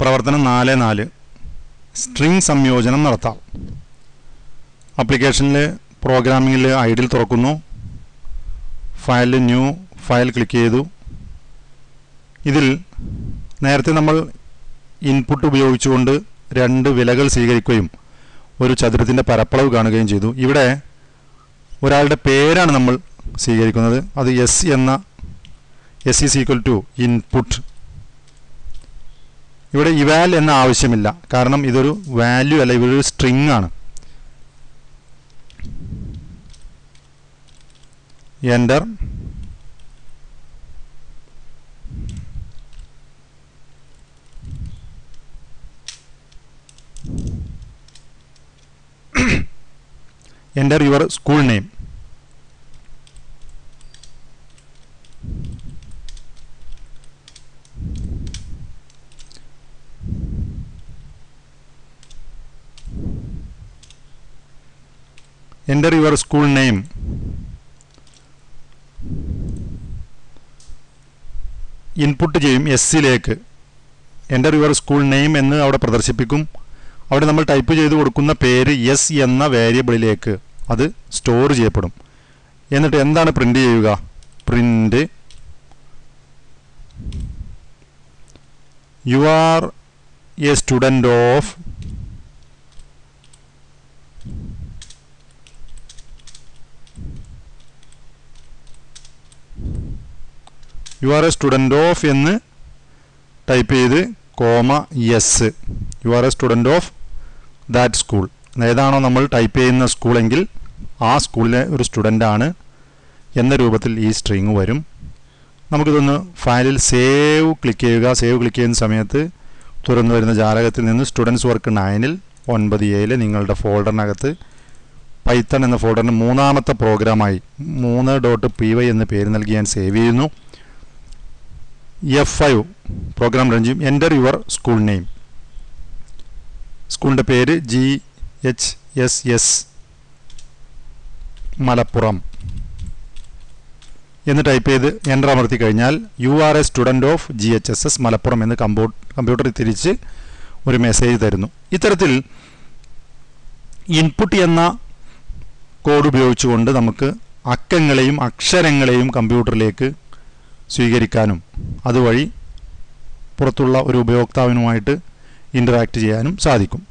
പ്രവർത്തനം നാല് നാല്. സ്ട്രിംഗ് സംയോജനം നടത്താം. ആപ്ലിക്കേഷനിൽ പ്രോഗ്രാമിങ്ങിൽ ഐഡിൽ തുറക്കുന്നു. ഫയൽ ന്യൂ ഫയൽ ക്ലിക്ക് ചെയ്തു. ഇതിൽ നേരത്തെ നമ്മൾ ഇൻപുട്ട് ഉപയോഗിച്ചുകൊണ്ട് രണ്ട് വിലകൾ സ്വീകരിക്കുകയും ഒരു ചതുരത്തിന്റെ പരപ്പളവ് കാണുകയും ചെയ്തു. ഇവിടെ ഒരാളുടെ പേരാണ് നമ്മൾ സ്വീകരിക്കുന്നത്. അത് എസ് എന്ന S is equal to input ഇവിടെ ഇവാൽ എന്ന ആവശ്യമില്ല. കാരണം ഇതൊരു വാല്യൂ അല്ല ഇവരൊരു സ്ട്രിങ് ആണ്. Enter enter your school name enter your school name input ചെയ്യും എസ്സിലേക്ക് എന്റർ യുവർ സ്കൂൾ നെയിം എന്ന് അവിടെ പ്രദർശിപ്പിക്കും. അവിടെ നമ്മൾ ടൈപ്പ് ചെയ്ത് കൊടുക്കുന്ന പേര് എസ് എന്ന വേരിയബിളിലേക്ക് അത് സ്റ്റോർ ചെയ്യപ്പെടും. എന്നിട്ട് എന്താണ് പ്രിന്റ് ചെയ്യുക? Print you are a student of you are a student of എന്ന് ടൈപ്പ് ചെയ്ത് comma S you are a student of that school ഏതാണോ നമ്മൾ ടൈപ്പ് ചെയ്യുന്ന സ്കൂളെങ്കിൽ ആ സ്കൂളിലെ ഒരു സ്റ്റുഡന്റ് ആണ് എന്ന രൂപത്തിൽ ഈ സ്ട്രിങ് വരും. നമുക്കിതൊന്ന് ഫയലിൽ സേവ് ക്ലിക്ക് ചെയ്യുക. സേവ് ക്ലിക്ക് ചെയ്യുന്ന സമയത്ത് തുറന്നു വരുന്ന ജാലകത്തിൽ നിന്ന് സ്റ്റുഡൻസ് വർക്ക് നയനിൽ ഒൻപത് എയിൽ നിങ്ങളുടെ ഫോൾഡറിനകത്ത് പൈത്തൺ എന്ന ഫോൾഡറിന് മൂന്നാമത്തെ പ്രോഗ്രാമായി മൂന്ന് ഡോട്ട് പി വൈ എന്ന പേര് നൽകി ഞാൻ സേവ് ചെയ്യുന്നു. എഫ് ഫൈവ് പ്രോഗ്രാം റൺ ചെയ്യും എന്റർ യുവർ സ്കൂൾ നെയിം സ്കൂളിന്റെ പേര് G H S S Malappuram. എന്ന് ടൈപ്പ് ചെയ്ത് എന്റർ അമർത്തി കഴിഞ്ഞാൽ you are a student of G H S S Malappuram എന്ന് കമ്പൂ കമ്പ്യൂട്ടറിൽ തിരിച്ച് ഒരു മെസ്സേജ് തരുന്നു. ഇത്തരത്തിൽ ഇൻപുട്ട് എന്ന കോഡ് ഉപയോഗിച്ചുകൊണ്ട് നമുക്ക് അക്കങ്ങളെയും അക്ഷരങ്ങളെയും കമ്പ്യൂട്ടറിലേക്ക് സ്വീകരിക്കാനും അതുവഴി പുറത്തുള്ള ഒരു ഉപയോക്താവിനുമായിട്ട് ഇന്ററാക്റ്റ് ചെയ്യാനും സാധിക്കും.